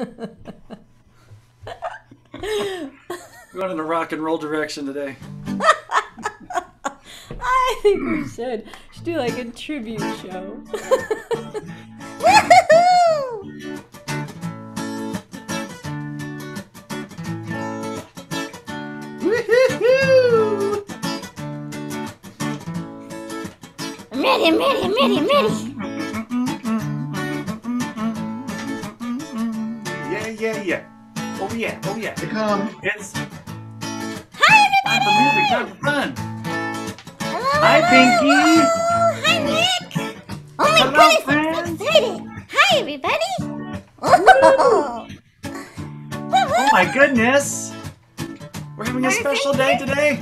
We're going in a rock and roll direction today. I think we should. Should do like a tribute show. Woohoo! Woo-hoo-hoo! I'm ready, I'm ready, come. It's Hi, time for everybody! music, time for fun. Hello, Hi, hello. Pinky. Oh, hi, Nick. Oh my Hello, goodness, friends. I'm so excited. Hi, everybody. Oh, Oh my goodness! We're having a special day friends today.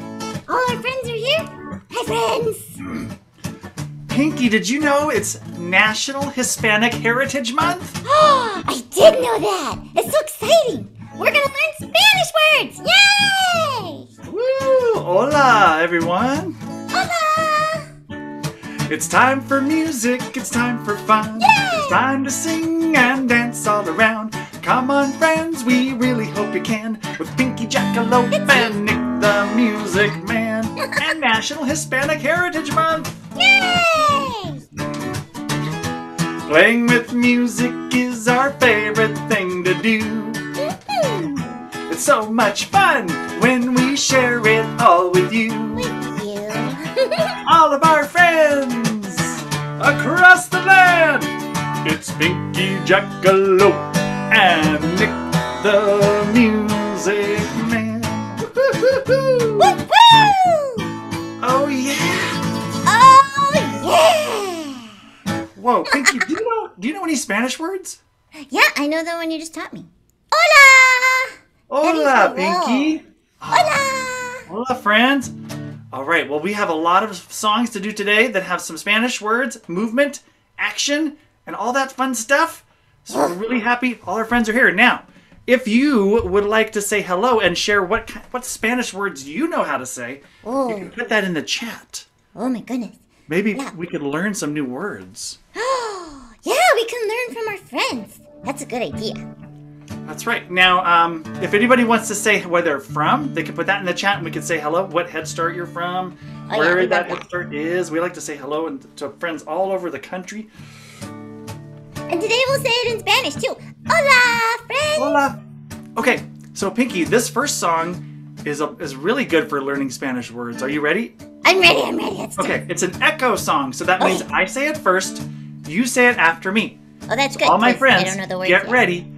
All our friends are here. Hi, friends. Pinky, did you know it's National Hispanic Heritage Month? Oh, I did know that. It's so exciting. We're gonna learn Spanish words. Yay! Woo! Hola, everyone! Hola! It's time for music, it's time for fun. Yay! It's time to sing and dance all around. Come on, friends, we really hope you can. With Pinky Jackalope and Nick the Music Man. and National Hispanic Heritage Month. Yay! Playing with music is our favorite thing to do. It's so much fun when we share it all with you. With you. All of our friends across the land. It's Pinky Jackalope and Nick the Music Man. Woo-hoo-hoo. Woo-hoo! Oh yeah! Oh yeah! Whoa, Pinky, do you know do you know any Spanish words? Yeah, I know the one you just taught me. Hola! Hola, That is hello. Pinky. Ah, hola! Hola, friends. All right, well, we have a lot of songs to do today that have some Spanish words, movement, action, and all that fun stuff. So we're really happy all our friends are here. Now, if you would like to say hello and share what what Spanish words you know how to say, you Oh, can put that in the chat. oh my goodness. Maybe Yeah. we could learn some new words. Oh, yeah, we can learn from our friends. That's a good idea. That's right. Now, um, if anybody wants to say where they're from, they can put that in the chat and we can say hello, what Head Start you're from, Oh, where we that Head Start is. We like to say hello and to friends all over the country. And today we'll say it in Spanish too. Hola, friends! Hola. Okay, so Pinky, this first song is a, is really good for learning Spanish words. Are you ready? I'm ready, I'm ready. Let's Okay, it. it's an echo song, so that means I say it first, you say it after me. Oh, that's good. All my friends, I don't know the words get yet. ready.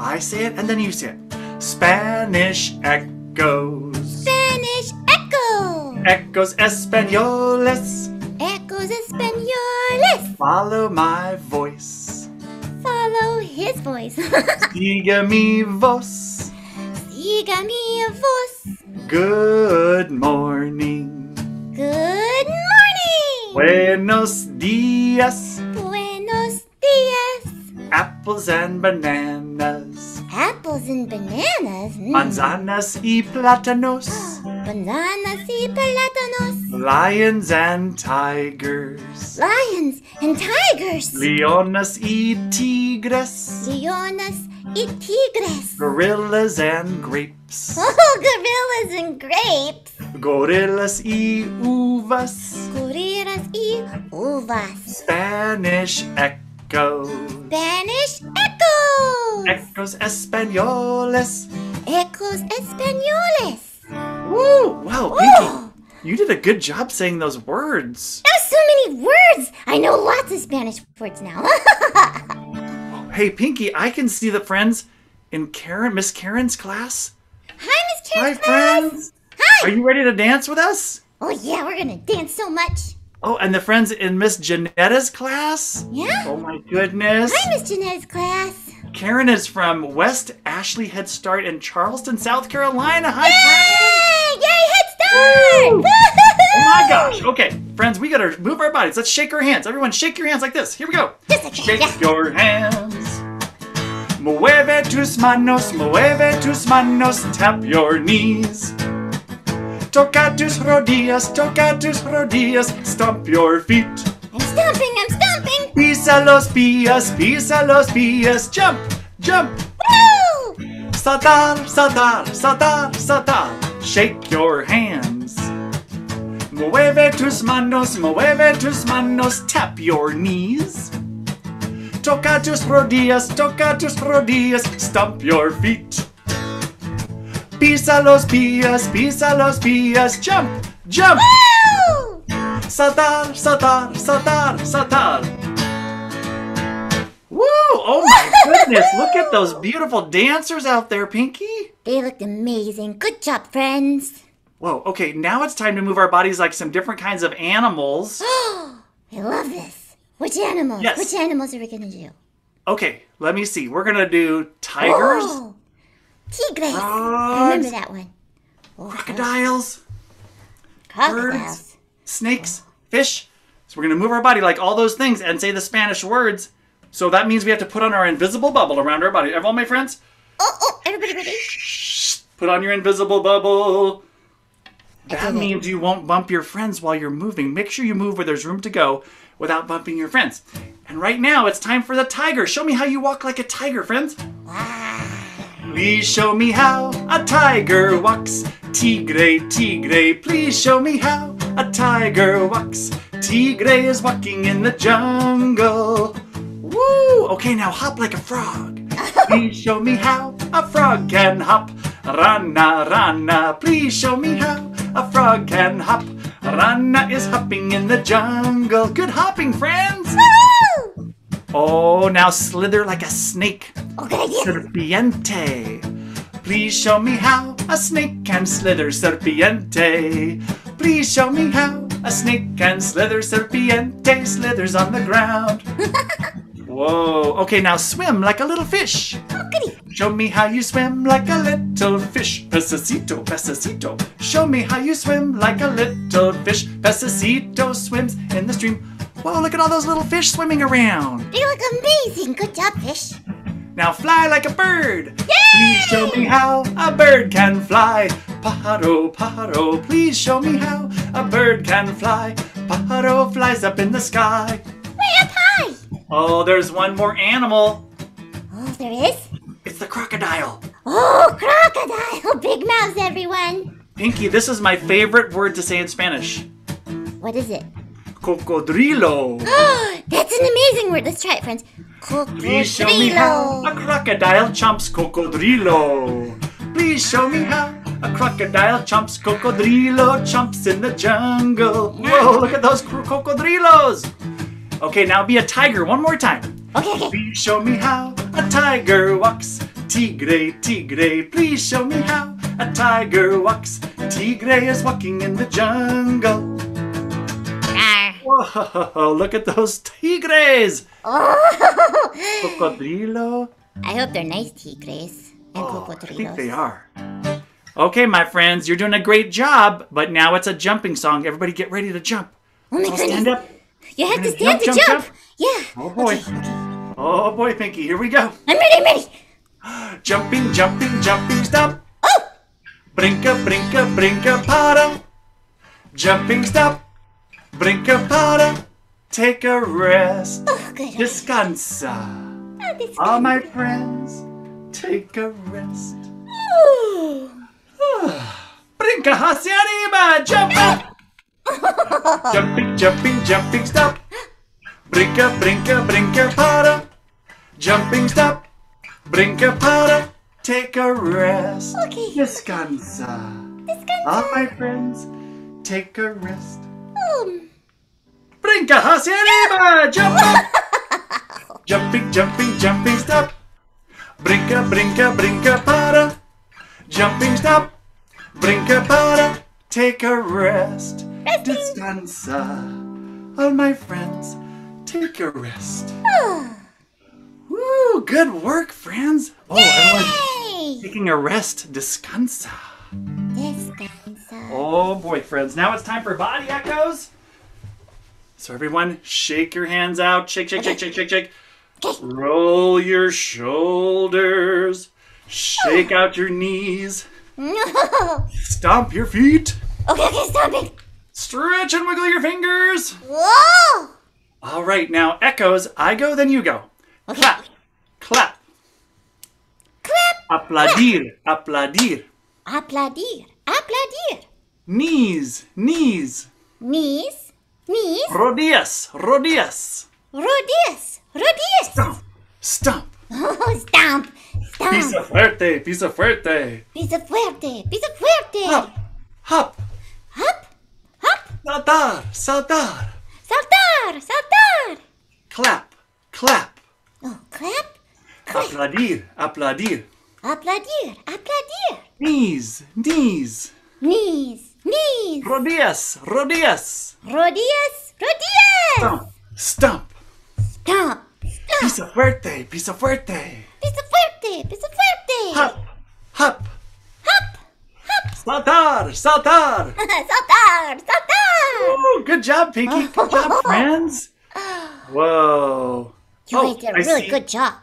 I say it and then you say it. Spanish echoes. Spanish echo! Ecos españoles. Ecos españoles! Follow my voice. Follow his voice. Siga mi voz. Siga mi voz. Good morning. Good morning! Buenos dias. Buenos dias! Apples and bananas. Apples and bananas. Mm. Manzanas y plátanos. Bananas y plátanos. Lions and tigers. Lions and tigers. Leonas y tigres. Leonas y tigres. Gorillas and grapes. Oh, gorillas and grapes. Gorillas y uvas. Gorillas y uvas. Spanish echoes. Spanish echoes. Ecos españoles. Ecos españoles. Woo! Wow, Pinky, you did a good job saying those words. that was so many words. I know lots of Spanish words now. Hey, Pinky, I can see the friends in Karen, Miss Karen's class. Hi, Miss Hi, Karen's class. friends. Hi. Are you ready to dance with us? Oh yeah, we're gonna dance so much. Oh, and the friends in Miss Janetta's class? Yeah. Oh my goodness. Hi, Miss Jeanette's class. Karen is from West Ashley Head Start in Charleston, South Carolina. Hi. Yay! Yay! Head Start! Woo! Oh my gosh. Okay, friends, we gotta move our bodies. Let's shake our hands. Everyone, shake your hands like this. Here we go. Just like Shake yeah. your hands. Mueve tus manos, mueve tus manos, tap your knees. Toca tus rodillas, toca tus rodillas, stomp your feet. I'm stomping, I'm stomping. Pisa los pies, pisa los pies, jump, jump. Woo! Saltar, saltar, saltar, saltar. Shake your hands. Mueve tus manos, mueve tus manos. Tap your knees. Toca tus rodillas, toca tus rodillas. Stomp your feet. Pisa los pies, pisa los pies. Jump, jump. Woo! Saltar, saltar, saltar, saltar. Woo! Oh my goodness, look at those beautiful dancers out there, Pinky. They looked amazing. Good job, friends. Whoa, okay, now it's time to move our bodies like some different kinds of animals. Oh, I love this. Which animals? Yes. Which animals are we gonna do? Okay, let me see. We're gonna do tigers, Oh, tigres. I remember that one. Crocodiles, crocodiles. snakes, fish. So we're gonna move our body like all those things and say the Spanish words. So that means we have to put on our invisible bubble around our body. Everyone, my friends? Oh, oh, everybody ready? Put on your invisible bubble. That means you won't bump your friends while you're moving. Make sure you move where there's room to go without bumping your friends. And right now, it's time for the tiger. Show me how you walk like a tiger, friends. Please show me how a tiger walks. Tigre, tigre, please show me how a tiger walks. Tigre is walking in the jungle. Woo! Okay, now hop like a frog. Please show me how a frog can hop. Rana, rana, please show me how a frog can hop. Rana is hopping in the jungle. Good hopping, friends! Woo! Oh, now slither like a snake. Idea. Serpiente. Please show me how a snake can slither. Serpiente. Please show me how a snake can slither. Serpiente slithers on the ground. Whoa. Okay, now swim like a little fish. Goody. Show me how you swim like a little fish. Pececito, pececito. Show me how you swim like a little fish. Pececito swims in the stream. Whoa, look at all those little fish swimming around. They look amazing. Good job, fish. Now fly like a bird. Please show me how a bird can fly. Pajaro, pajaro, please show me how a bird can fly. Pajaro flies up in the sky. Way up high. Oh, there's one more animal. Oh, there is? It's the crocodile. Oh, crocodile. Big mouths, everyone. Pinky, this is my favorite word to say in Spanish. What is it? Cocodrilo. That's an amazing word. Let's try it, friends. Please show me how a crocodile chomps cocodrilo. Please show me how a crocodile chomps cocodrilo chomps in the jungle. Whoa, look at those cocodrilos. Okay, now be a tiger one more time. Okay, okay. Please show me how a tiger walks. Tigre, tigre, please show me how a tiger walks. Tigre is walking in the jungle. Whoa, look at those tigres. Oh, Cocodrilo. I hope they're nice tigres and Oh, I think they are. Okay, my friends, you're doing a great job, but now it's a jumping song. Everybody get ready to jump. Oh my So stand up. You have to stand to jump, jump. jump, jump. Yeah. Oh boy. Okay, okay. Oh boy, Pinky, here we go. I'm ready, I'm ready. Jumping, jumping, jumping, stop. Oh! Brinca, brinca, brinca, para. Jumping, stop. Brinca, para. Take a rest. Oh. Descansa. Oh, All my friends, take a rest. Brinca hacia arriba, jump up. jumping, jumping, jumping, stop. Brinca, brinca, brinca, para. Jumping, stop. Brinca, para. Take a rest. Okay. Descansa. Guy. All my friends, take a rest. Um, Brinca hacia arriba, jump up. jumping, jumping, jumping, stop. Brinca, brinca, brinca, para. Jumping, stop. Brinca, para. Take a rest. Resting. Descansa. All my friends, take a rest. Woo, good work, friends. Oh, Yay! taking a rest. Descansa. Uh, Oh boy, friends. Now it's time for body echoes. So everyone, shake your hands out. Shake, shake, shake, shake, shake, shake. Roll your shoulders. Shake out your knees. No. Stomp your feet. Okay, okay, stop it. Stretch and wiggle your fingers. Whoa! All right, now echoes. I go, then you go. Okay. Clap, clap. Clap. Aplaudir, aplaudir. Aplaudir. Aplaudir. Knees, knees. Knees. Knees. Rodillas, rodillas. Rodillas. Rodillas. Stomp, stomp. Oh, stomp. Stomp. Pisa fuerte, pisa fuerte. Piso fuerte. Piso fuerte. Hop, hop. Hop. Hop. Saltar, saltar. Saltar. Saltar. Clap, clap. Oh, clap. Aplaudir, aplaudir. Aplaudir. Aplaudir. Knees, knees. Knees. Knees. Rodillas, rodillas. Rodillas. Rodillas. Stomp, stomp. Stomp. Stomp. Pisa fuerte, pisa fuerte. Piso fuerte. Piso fuerte. Hop, hop. Hop. Hop. Saltar, saltar. saltar. Saltar. Ooh, good job, Pinky. Good job, friends. Whoa. You Oh, guys did a really good job.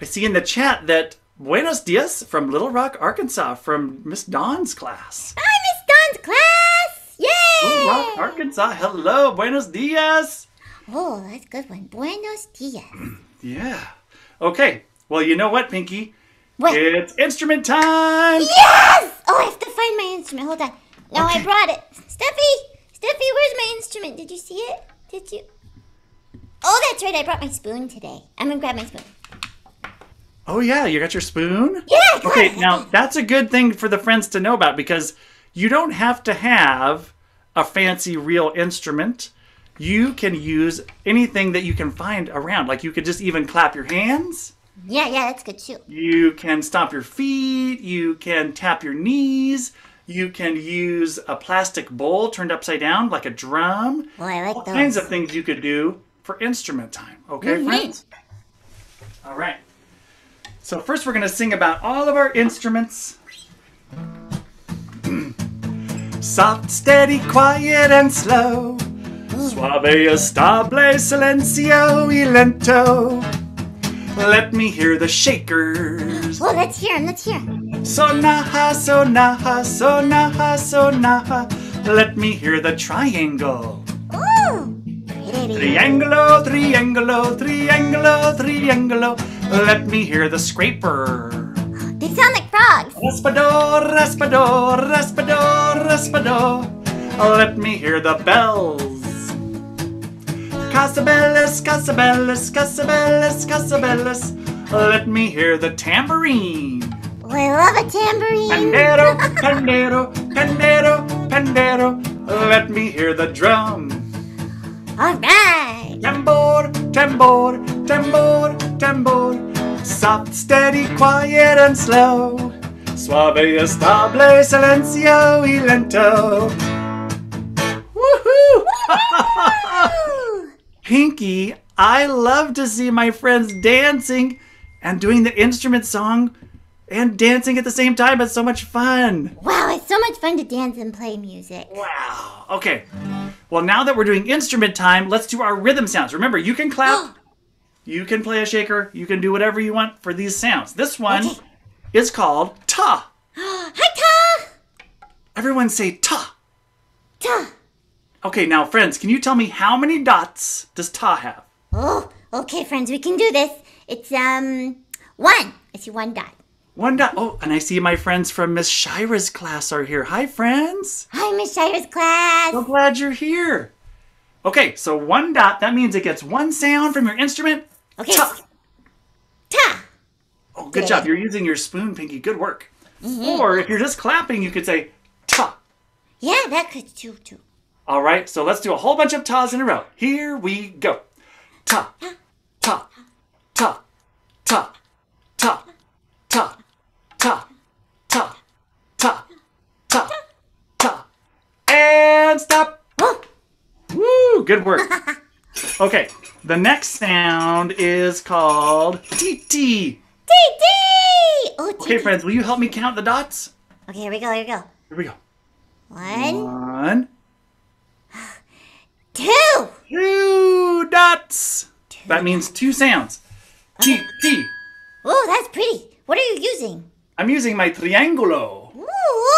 I see in the chat that Buenos Dias from Little Rock, Arkansas, from Miss Dawn's class. Hi, Miss Class. Yay! Arkansas. Hello, Buenos Dias. Oh, that's a good one. Buenos dias. Yeah. Okay. Well, you know what, Pinky? What? It's instrument time. Yes! Oh, I have to find my instrument. Hold on. No, I brought it. Steffi! Steffi, where's my instrument? Did you see it? Did you? Oh, that's right. I brought my spoon today. I'm gonna grab my spoon. Oh yeah, you got your spoon? Yeah, Okay, now that's a good thing for the friends to know about because you don't have to have a fancy real instrument. You can use anything that you can find around. Like you could just even clap your hands. Yeah, yeah, that's good too. You can stomp your feet. You can tap your knees. You can use a plastic bowl turned upside down like a drum. Oh, I like All those. kinds of things you could do for instrument time. Okay, Mhm. friends? All right. So, first, we're going to sing about all of our instruments. Soft, steady, quiet, and slow. Suave, estable, silencio, y lento. Let me hear the shakers. Oh, let's hear him. Let's hear him. Sonaha, sonaha, sonaha, sonaha. Let me hear the triangle. Ooh! Pretty. Triangolo, triangolo, triangolo, triangolo. Let me hear the scraper. Like frogs. Raspador, raspador, raspador, raspador. Let me hear the bells. Casabellas, casabellas, casabellas, casabellas. Let me hear the tambourine. Oh, I love a tambourine. Pandero, pandero, pandero, pandero. Let me hear the drum. All right. Tambor, tambor, tambor, tambor. Soft, steady, quiet, and slow. Suave, estable, silencio, y lento. Woohoo! Pinky, I love to see my friends dancing and doing the instrument song and dancing at the same time. It's so much fun. Wow, it's so much fun to dance and play music. Wow. Okay. Well, now that we're doing instrument time, let's do our rhythm sounds. Remember, you can clap, you can play a shaker, you can do whatever you want for these sounds. This one Okay. is called ta. Hi, Ta! Everyone say ta. Ta! Okay, now friends, can you tell me how many dots does ta have? Oh, okay, friends, we can do this. It's, um, one. I see one dot. One dot. Oh, and I see my friends from Miss Shira's class are here. Hi, friends. Hi, Miss Shira's class. So glad you're here. Okay, so one dot, that means it gets one sound from your instrument. Okay. Ta. Ta! Oh, good Good. job. You're using your spoon, Pinky. Good work. Mm-hmm. Or if you're just clapping, you could say ta. Yeah, that could too, too. All right, so let's do a whole bunch of tas in a row. Here we go. Ta, ta, ta, ta, ta, ta, ta, ta, ta, ta, ta, and stop. Woo, good work. Okay, the next sound is called TT. T-T! Oh, Okay, friends, will you help me count the dots? Okay, here we go, here we go. Here we go. One, One, two. two Two dots. That means two sounds. T, T. Oh, that's pretty. What are you using? I'm using my triangulo. Ooh.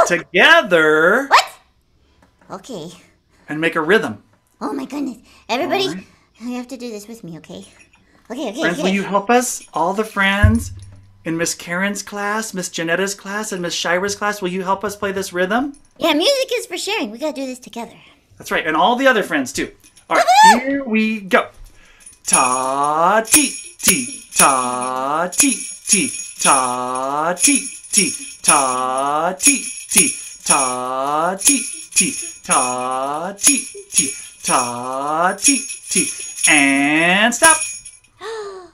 together What? Okay. and make a rhythm. Oh my goodness. Everybody, Alright. you have to do this with me, okay? Okay, okay, Friends, okay. will you help us? All the friends in Miss Karen's class, Miss Janetta's class, and Miss Shira's class, will you help us play this rhythm? Yeah, music is for sharing. We gotta do this together. That's right, and all the other friends too. All right, here we go. Ta ti ti ta ti ti ta ti ti ta ti ti ta ti ti ta ti ti ta ti ti and stop.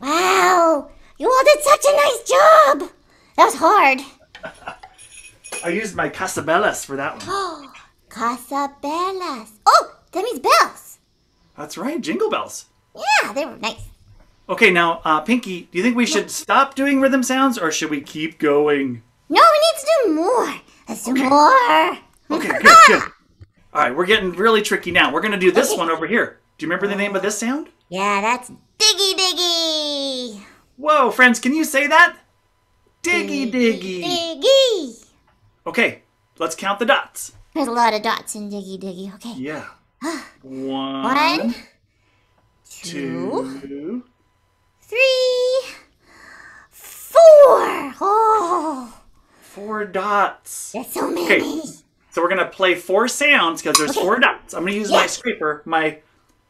Wow! You all did such a nice job! That was hard. I used my casabellas for that one. Casabellas. Oh, that means bells. That's right, jingle bells. Yeah, they were nice. Okay, now, uh, Pinky, do you think we should stop doing rhythm sounds or should we keep going? No, we need to do more. Let's do more. Okay, good, good. All right, we're getting really tricky now. We're going to do this one over here. Do you remember the name of this sound? Yeah, that's Diggy Diggy. Whoa, friends, can you say that? Diggy diggy. Diggy. Okay, let's count the dots. There's a lot of dots in Diggy Diggy. Okay. Yeah. One, One, two, two, three, four. Oh, four dots. there's so many. Okay. So we're gonna play four sounds because there's Okay. four dots. I'm gonna use my scraper, my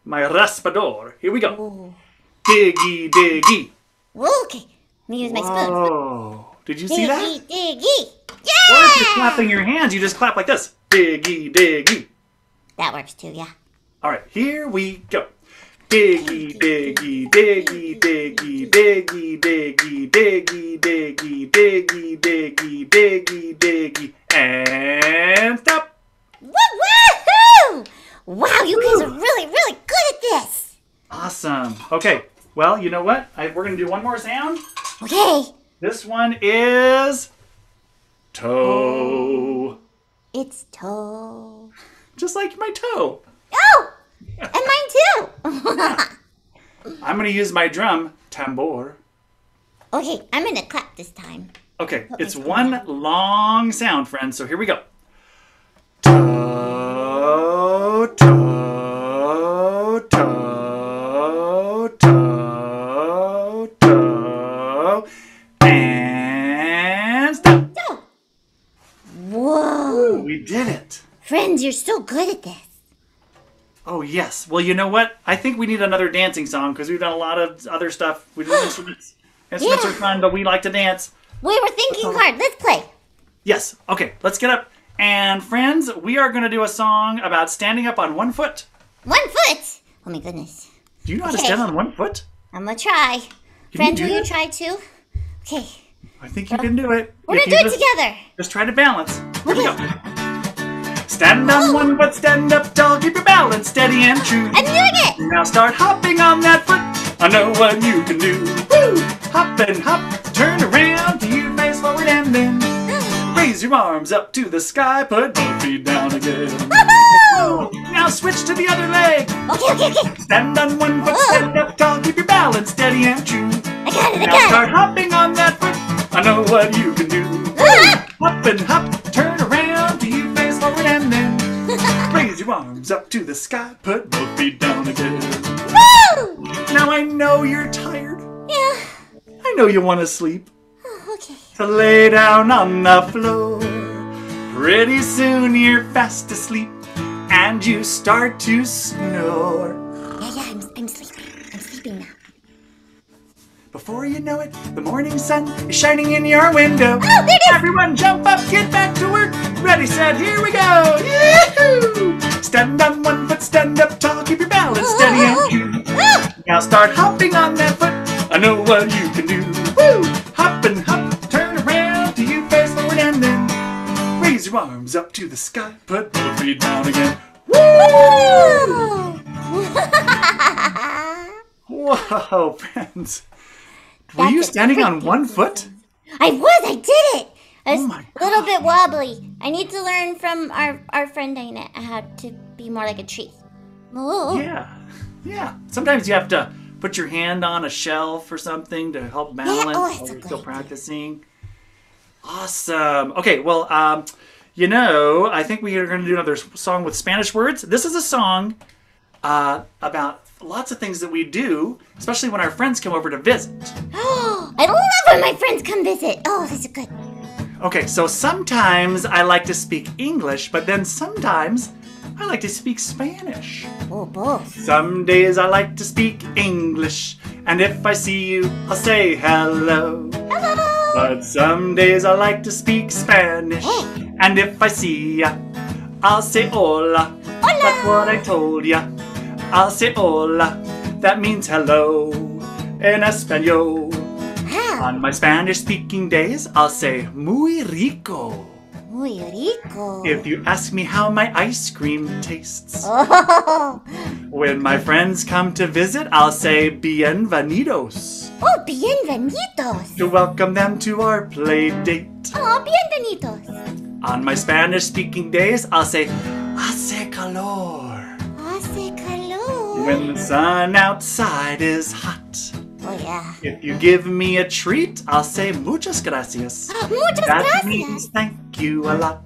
my raspador. Here we go. Oh. Diggy diggy. Okay. Let me use my spoon. Whoa! Did you see that? Diggy Diggy. Or if you're clapping your hands, you just clap like this. Diggy diggy. That works too. Yeah. All right, here we go. Diggy, diggy, diggy, diggy, diggy, diggy, diggy, diggy, diggy, diggy, diggy, diggy, and stop. Woohoo! Wow, you guys are really, really good at this. Awesome. Okay, well, you know what? I, we're gonna do one more sound. Okay. This one is toe, It's toe. just like my toe. And mine too. I'm gonna use my drum, tambor. okay, I'm gonna clap this time. Okay, it's one long sound, friends. So here we go. Toe, toe, toe, toe, toe, and stop. Go. Whoa. We did it. Friends, you're so good at this. Oh yes. Well, you know what? I think we need another dancing song because we've done a lot of other stuff. We do instruments. Instruments Yeah. are fun, but we like to dance. We were thinking uh-huh. hard. Let's play. Yes. Okay, let's get up. And friends, we are going to do a song about standing up on one foot. One foot. Oh my goodness. Do you know how to stand on one foot? I'm gonna try. you Friends, do will you try too? Okay. I think you can do it. We're If gonna do it just, together. Just try to balance. Here we go. Stand on one foot, stand up tall, keep your balance steady and true. I'm doing it. Now start hopping on that foot. I know what you can do. Woo! Hop and hop, turn around to you face forward and then raise your arms up to the sky, put both feet down again. Woohoo! Now switch to the other leg. Okay, okay, okay. Stand on one foot, stand up tall, keep your balance steady and true. I got it. I Now got start hopping on that foot. I know what you can do. Ah! Hop and hop, to the sky, put both feet down again. Woo! Now I know you're tired. Yeah. I know you want to sleep. Oh, okay. So lay down on the floor. Pretty soon you're fast asleep and you start to snore. Before you know it, the morning sun is shining in your window. Oh, there it is. Everyone jump up, get back to work. Ready, set, here we go. Yahoo! Stand on one foot, stand up tall, keep your balance steady and true. Ah! Now start hopping on that foot. I know what you can do. Woo! Hop and hop, turn around to you face forward and then raise your arms up to the sky. Put both feet down again. Woo! Whoa, friends. Were That's you standing on one foot? I was. I did it. It's Oh my a little bit wobbly. I need to learn from our, our friend Dinah how to be more like a tree. Oh. Yeah. Yeah. Sometimes you have to put your hand on a shelf or something to help balance yeah. oh, while you're still idea. practicing. Awesome. Okay, well, um, you know, I think we are going to do another song with Spanish words. This is a song uh, about lots of things that we do, especially when our friends come over to visit. Oh, I love when my friends come visit. Oh, this is good. Okay, so sometimes I like to speak English, but then sometimes I like to speak Spanish. Oh, both. Some days I like to speak English, and if I see you, I'll say hello. Hello. But some days I like to speak Spanish, oh. and if I see ya, I'll say hola. hola. That's what I told ya. I'll say hola. That means hello in Espanol. On my Spanish speaking days, I'll say muy rico. muy rico. If you ask me how my ice cream tastes. Oh, When my friends come to visit, I'll say bienvenidos oh, bienvenidos. to welcome them to our play date. Oh, bienvenidos. On my Spanish speaking days, I'll say hace calor. When the sun outside is hot. Oh, yeah. If you give me a treat, I'll say muchas gracias. Ah, muchas That gracias. means thank you a lot.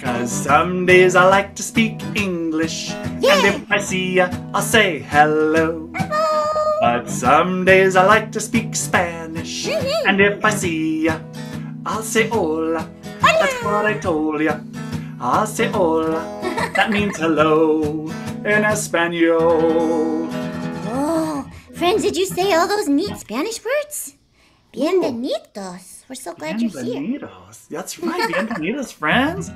Cause some days I like to speak English. Yeah. And if I see ya, I'll say hello. Hello. But some days I like to speak Spanish. And if I see ya, I'll say hola. hola. That's what I told ya. I'll say hola. That means hello in Espanol. Oh, friends, did you say all those neat Spanish words? Bienvenidos. We're so glad you're here. Bienvenidos. That's right. Bienvenidos, friends.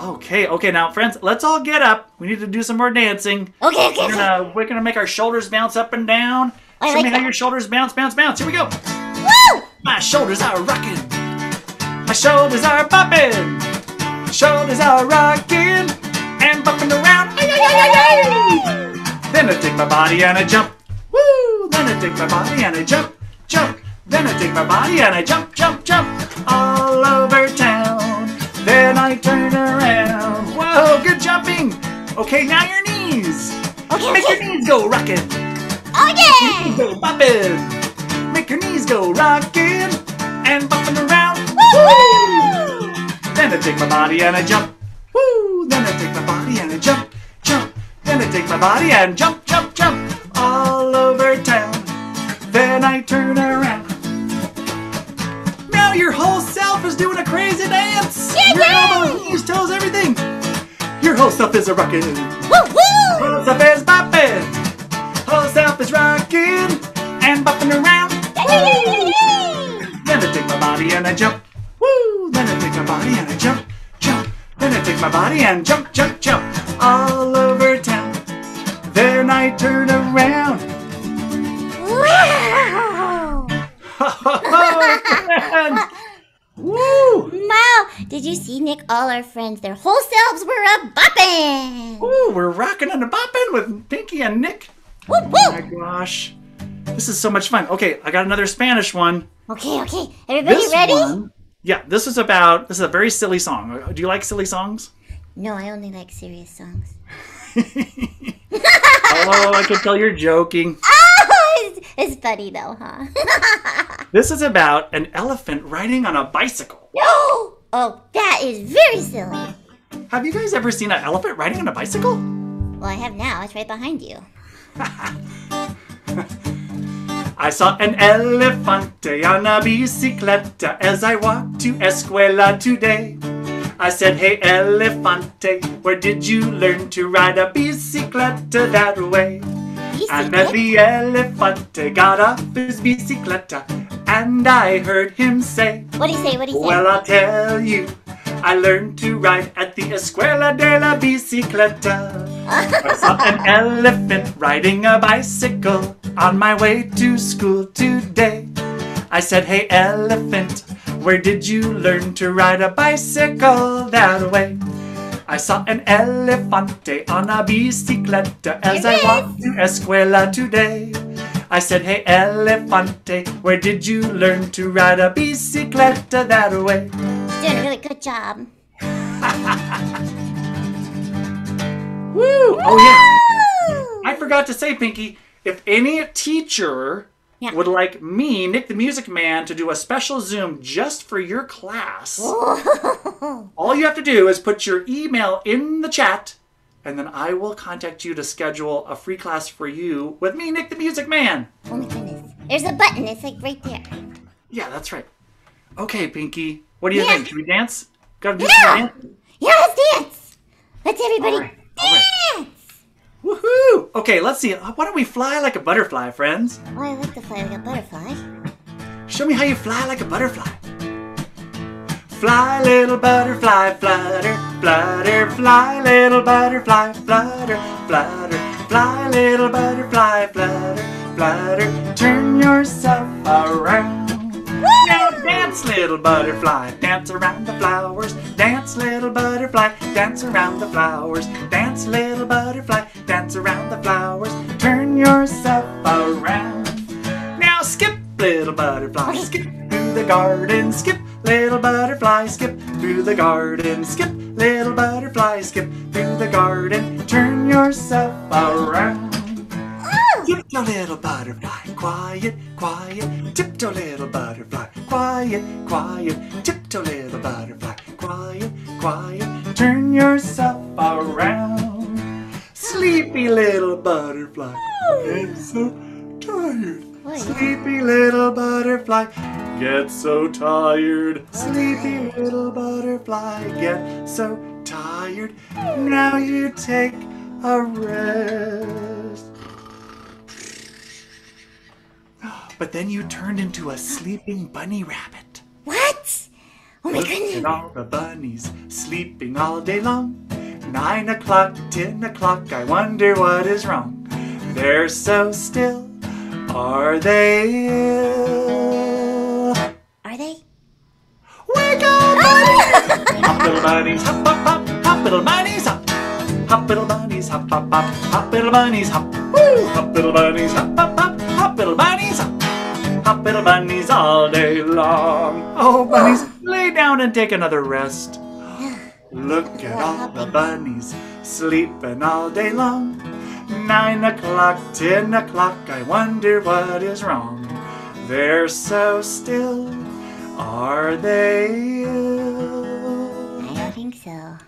Okay, okay, now, friends, let's all get up. We need to do some more dancing. Okay, okay, We're gonna, we're gonna make our shoulders bounce up and down. I Show like me how your shoulders bounce, bounce, bounce. Here we go. Woo! My shoulders are rocking. My shoulders are popping. Shoulders are rocking and bumping around. Then I take my body and I jump. Woo! Then I take my body and I jump, jump. Then I take my body and I jump, jump, jump all over town. Then I turn around. Whoa, good jumping. Okay, now your knees. Okay, Make your knees go rocking. Oh, yeah! Go bopping. Make your knees go rocking and bumping around. Woo! Then I take my body and I jump. Woo! Then I take my body and I jump. Take my body and jump, jump, jump all over town. Then I turn around. Now your whole self is doing a crazy dance. Yeah, your yeah. elbows, knees, toes, everything. Your whole self is a rockin'. Woo, woo! Whole self is bopping. Whole self is rocking and bopping around. Then I take my body and I jump. Woo! Then I take my body and I jump, jump. Then I take my body and jump, jump, jump all over. I turn around. Wow! woo! Wow! Did you see, Nick? All our friends, their whole selves were a bopping! Woo! We're rocking and a bopping with Pinky and Nick. Woo, Oh my gosh. This is so much fun. Okay, I got another Spanish one. Okay, okay. Everybody This ready? one. Yeah, this is about. This is a very silly song. Do you like silly songs? No, I only like serious songs. Oh, I can tell you're joking. Oh, it's, it's funny though, huh? This is about an elephant riding on a bicycle. no! Oh, that is very silly. Have you guys ever seen an elephant riding on a bicycle? Well, I have now. It's right behind you. I saw an elefante on a bicicleta as I walked to escuela today. I said, Hey elefante, where did you learn to ride a bicicleta that way? And then the elefante got off his bicicleta, and I heard him say, What do you say? What do you say? Well, I'll tell you, I learned to ride at the Escuela de la Bicicleta. I saw an elephant riding a bicycle on my way to school today. I said, Hey, elephant, where did you learn to ride a bicycle that way? I saw an elefante on a bicicleta as I walked to Escuela today. I said, Hey, Elefante, where did you learn to ride a bicicleta that way? He's doing a really good job. Woo! Oh, yeah. I forgot to say, Pinky, if any teacher Yeah. would like me, Nick the Music Man, to do a special Zoom just for your class, all you have to do is put your email in the chat, and then I will contact you to schedule a free class for you with me, Nick the Music Man. Oh my goodness. There's a button. It's like right there. Yeah, that's right. Okay, Pinky, what do you Yeah. think? Should we dance? Gotta do Yeah. some dance? Yeah, let's dance. Let's everybody All right, all right. dance. Woohoo! Okay, let's see. Uh, Why don't we fly like a butterfly, friends? Oh, I like to fly like a butterfly. Show me how you fly like a butterfly. Fly, little butterfly, flutter, flutter, fly, little butterfly, flutter, flutter, fly, little butterfly, flutter, flutter, turn yourself around. Now dance, little butterfly, dance around the flowers. Dance, little butterfly, dance around the flowers. Dance, little butterfly, dance around the flowers. Turn yourself around. Now skip, little butterfly, skip through the garden. Skip, little butterfly, skip through the garden. Skip, little butterfly, skip through the garden. Turn yourself around. Tiptoe little butterfly, quiet, quiet. Tiptoe little butterfly, quiet, quiet. Tiptoe little butterfly, quiet, quiet. Turn yourself around. Sleepy little butterfly, get so tired. Sleepy little butterfly, get so tired. Sleepy little butterfly, get so tired. Now you take a rest. But then you turned into a sleeping bunny rabbit. What? Oh my Look goodness. all the bunnies sleeping all day long. Nine o'clock, ten o'clock, I wonder what is wrong. They're so still. Are they ill? Are they? Wake up! Hop little bunnies, hop, hop, hop, hop little bunnies, hop. Hop little bunnies, hop, hop, hop, hop little bunnies, hop. Woo! Hop little bunnies, hop, hop, hop, hop little bunnies, hop. Hop little bunnies all day long. Oh, bunnies, lay down and take another rest. Look at all the bunnies sleeping all day long. Nine o'clock, ten o'clock, I wonder what is wrong. They're so still. Are they ill? I don't think so.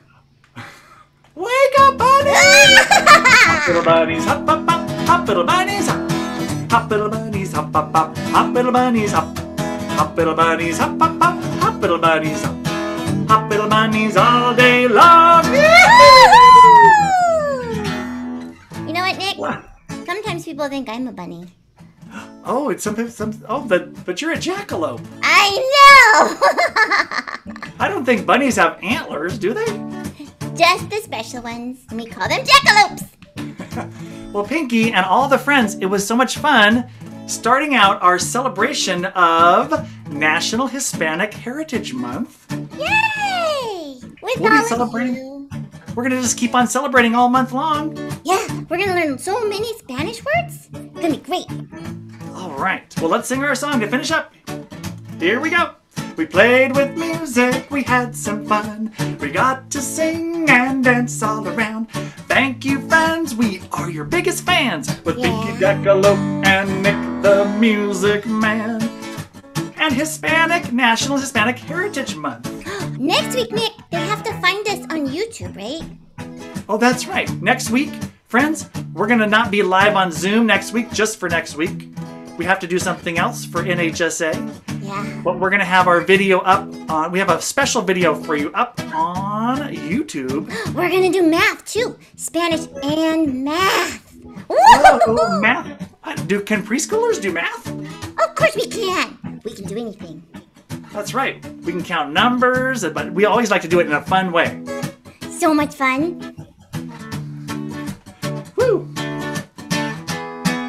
Wake up, bunnies! hop little bunnies, hop, hop, hop, hop little bunnies, hop. Hop little bunnies, hop, hop, hop, hop little bunnies, hop. Hop little bunnies, hop, hop, hop, hop little bunnies, hop. All day long. You know what, Nick? What? Sometimes people think I'm a bunny. Oh, it's some, some, oh, but, but you're a jackalope. I know! I don't think bunnies have antlers, do they? Just the special ones. And we call them jackalopes. Well, Pinky and all the friends, it was so much fun starting out our celebration of National Hispanic Heritage Month. Yay! With We'll be celebrating. you. We're going to just keep on celebrating all month long. Yeah, we're gonna learn so many Spanish words. It's gonna be great. All right. Well, let's sing our song to finish up. Here we go. We played with music, we had some fun. We got to sing and dance all around. Thank you, friends. We are your biggest fans with Pinky Yeah. And Nick the Music Man. And Hispanic National Hispanic Heritage Month. Next week, Nick, they have to find us on YouTube, right? Oh, that's right. Next week, friends, we're going to not be live on Zoom next week, just for next week. We have to do something else for NHSA. Yeah. But we're gonna have our video up on. We have a special video for you up on YouTube. We're gonna do math too. Spanish and math. Oh, Woo! math. Uh, Do can preschoolers do math? Of course we can. We can do anything. That's right. We can count numbers, but we always like to do it in a fun way. So much fun. Woo!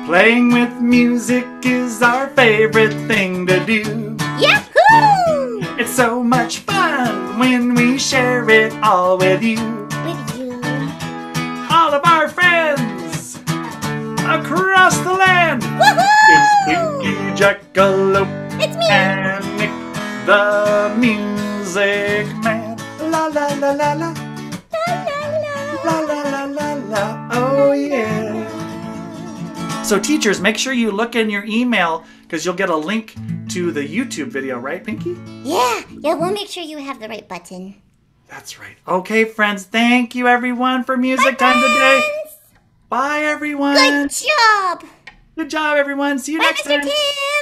Playing with music is our favorite thing to do. Yahoo! It's so much fun when we share it all with you. With you. All of our friends across the land. Woohoo! It's Pinky Jackalope It's me. The Music Man. La la la la la. La la la la la. Oh yeah. So teachers, make sure you look in your email because you'll get a link to the YouTube video, right, Pinky? Yeah, yeah, we'll make sure you have the right button. That's right. Okay, friends. Thank you, everyone, for music time today. Friends, Bye, everyone. Good job. Good job, everyone. See you Bye, next Mr. time. Tim.